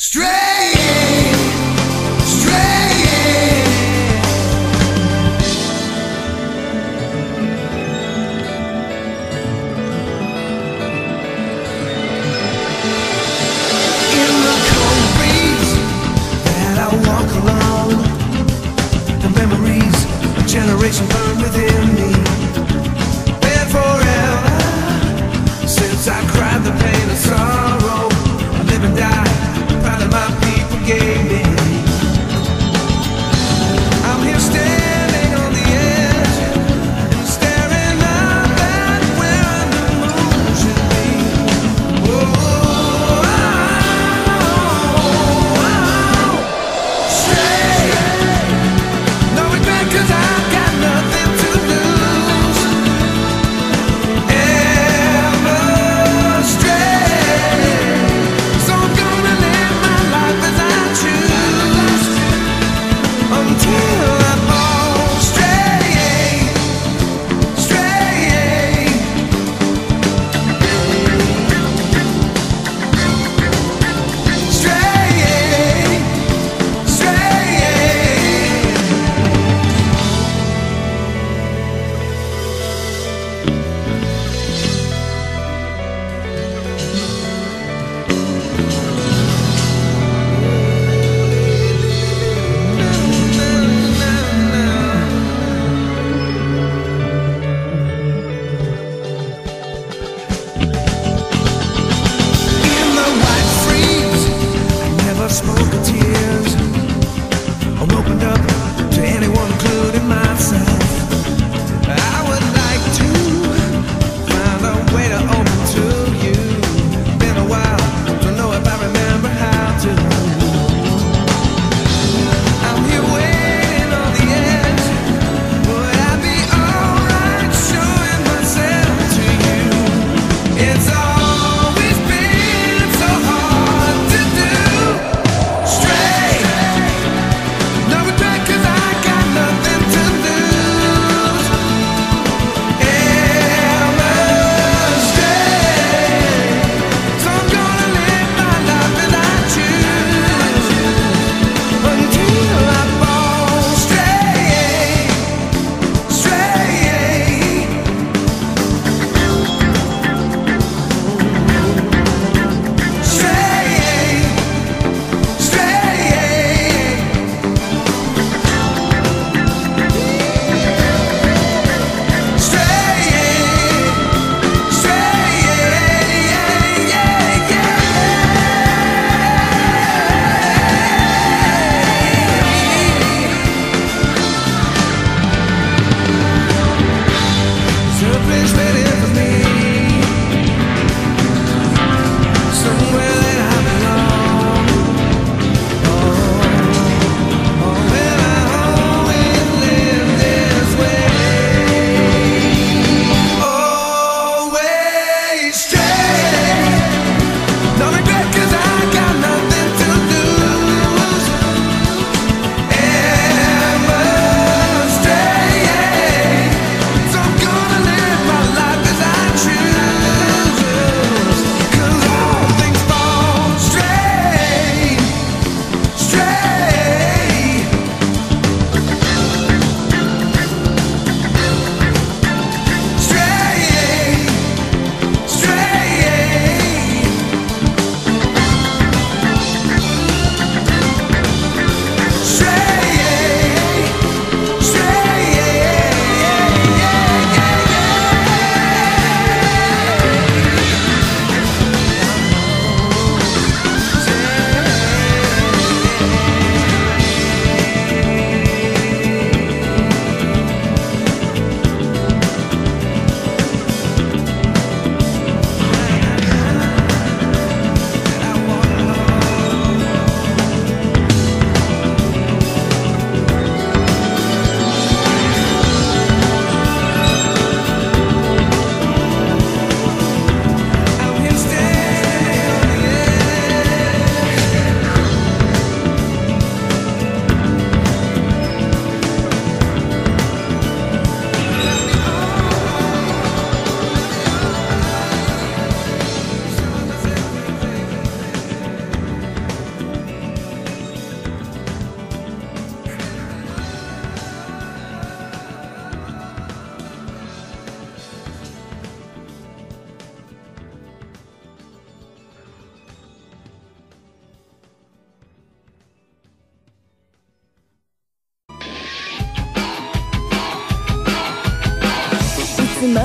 Straying,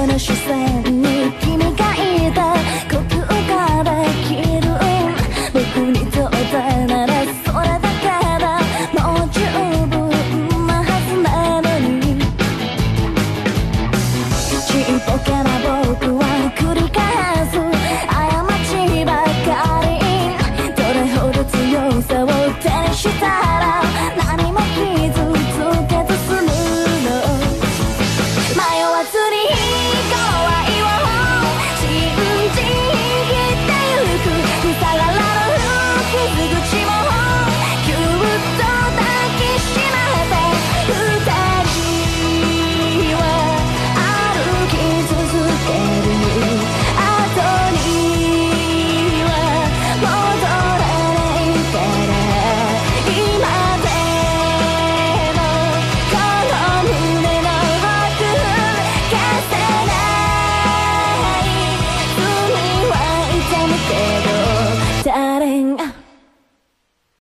の視線に